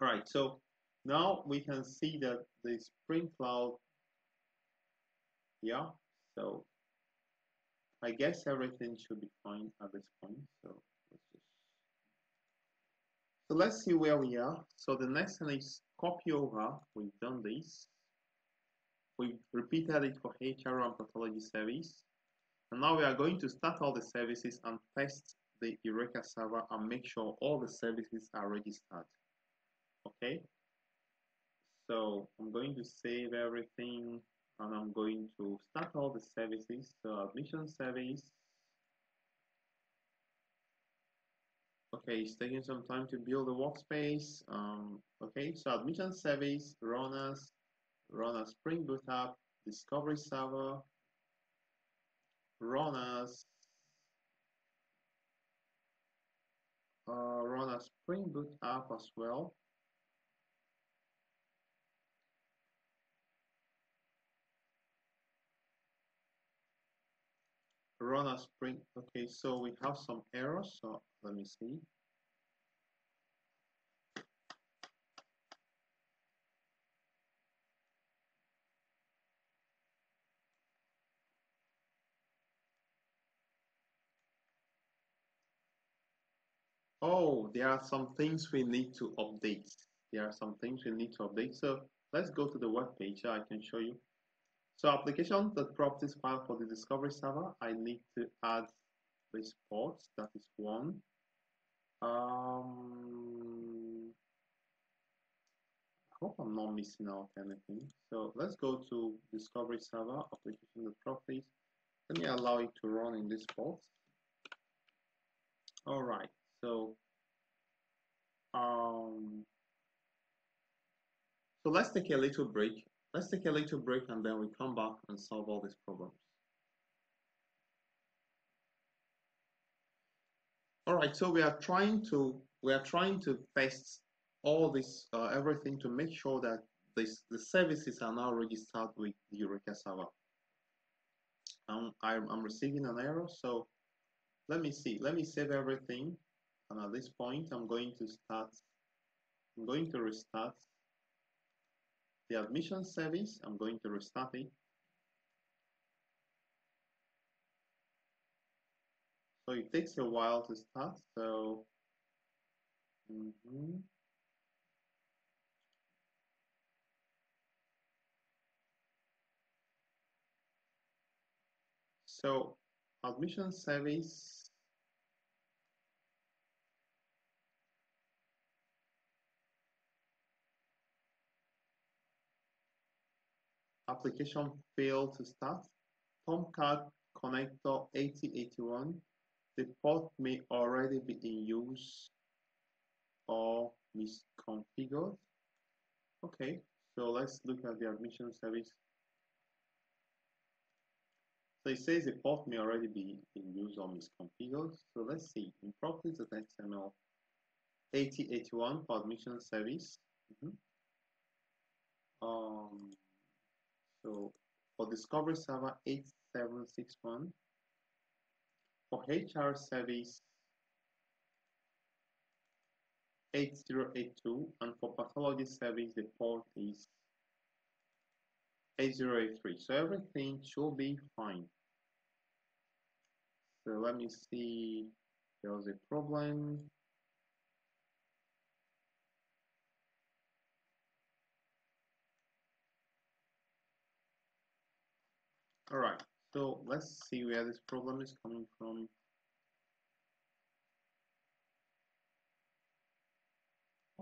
All right, so now we can see that the Spring Cloud, yeah, so I guess everything should be fine at this point. So let's just, so let's see where we are. So the next thing is copy over. We've done this. We've repeated it for HR and pathology service. And now we are going to start all the services and test the Eureka server and make sure all the services are registered. Okay. So I'm going to save everything and I'm going to start all the services. So admission service. Okay, it's taking some time to build the workspace. Um, okay, so admission service, runners, runner Spring Boot app, discovery server, runners, uh, run a Spring Boot app as well. Run a spring okay so we have some errors so let me see. Oh there are some things we need to update. There are some things we need to update so let's go to the web page I can show you so application the properties file for the discovery server, I need to add this port, that is one. Um, I hope I'm not missing out anything. So let's go to discovery server, application the properties. Let me allow it to run in this port. All right, so um, so let's take a little break Let's take a little break and then we come back and solve all these problems. All right, so we are trying to we are trying to test all this uh, everything to make sure that this the services are now registered with the Eureka server. Um, I'm, I'm receiving an error, so let me see. Let me save everything, and at this point, I'm going to start. I'm going to restart the admission service, I'm going to restart it. So it takes a while to start, so mm -hmm. So admission service application failed to start. Tomcat connector 8081. The port may already be in use or misconfigured. Okay, so let's look at the admission service. So it says the port may already be in use or misconfigured. So let's see, in properties.xml 8081 for admission service. Mm -hmm. um, so for Discovery Server 8761, for HR Service 8082, and for Pathology Service, the port is 8083. So everything should be fine. So let me see, there was a problem. All right, so let's see where this problem is coming from.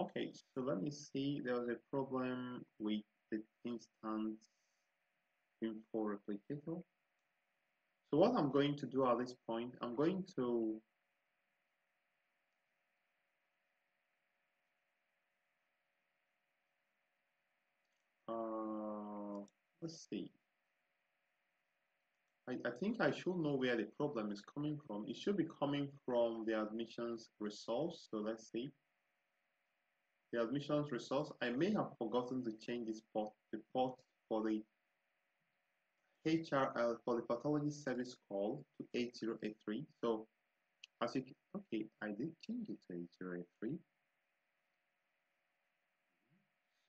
Okay, so let me see, there was a problem with the instance info replicator. So what I'm going to do at this point, I'm going to uh, let's see. I, I think I should know where the problem is coming from. It should be coming from the admissions results. So let's see. The admissions results. I may have forgotten to change this port, the port for the HRL for the pathology service call to 8083. So as you okay, I did change it to 8083.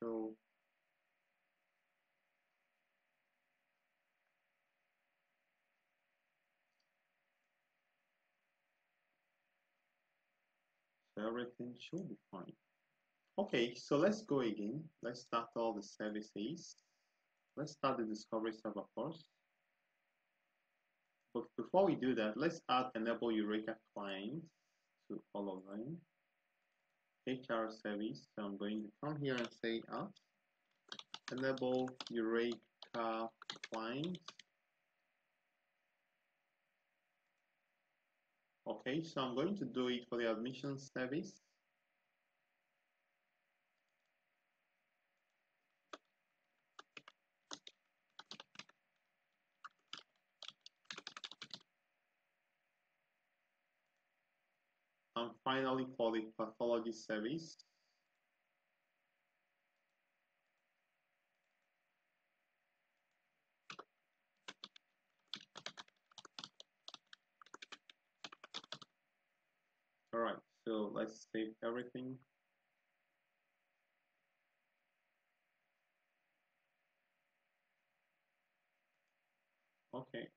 so everything should be fine okay so let's go again let's start all the services let's start the discovery server first but before we do that let's add enable eureka clients to all of them HR service. So I'm going to come here and say add enable Eureka client. Okay, so I'm going to do it for the admission service. And finally, for the pathology service, All right, so let's save everything. Okay.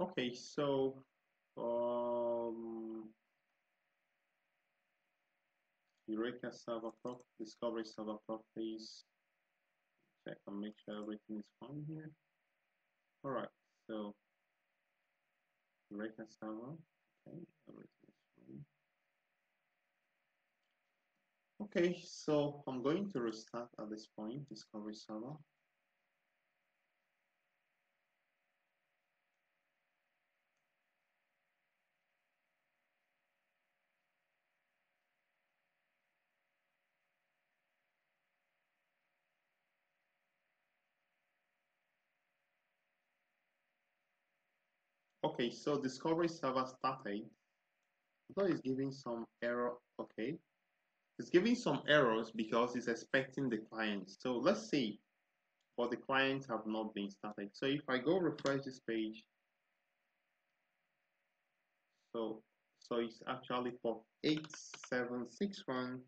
Okay, so um, Eureka server prop discovery server properties. Check and make sure everything is fine here. All right, so Eureka server. Okay, so I'm going to restart at this point, discovery server. Okay, so discovery server started. Although it's giving some error, okay. It's giving some errors because it's expecting the client. So let's see, but the clients have not been started. So if I go refresh this page, so so it's actually for 8761.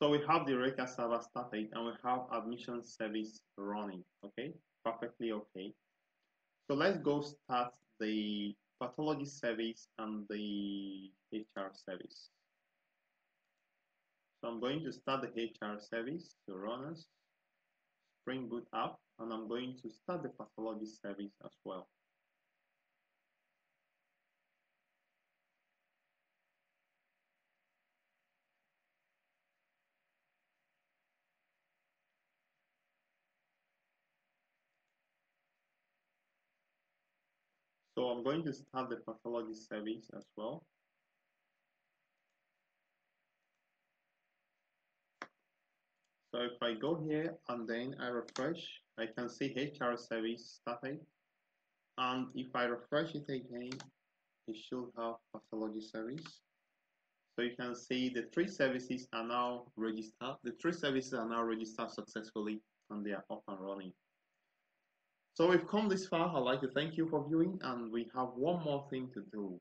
So we have the Eureka server started and we have admission service running, okay? Perfectly okay. So let's go start the pathology service and the HR service. So I'm going to start the HR service, to runners, Spring Boot app, and I'm going to start the pathology service as well. So I'm going to start the pathology service as well. So if I go here and then I refresh, I can see HR service started. And if I refresh it again, it should have pathology service. So you can see the three services are now registered. The three services are now registered successfully and they are up and running. So we've come this far. I'd like to thank you for viewing and we have one more thing to do.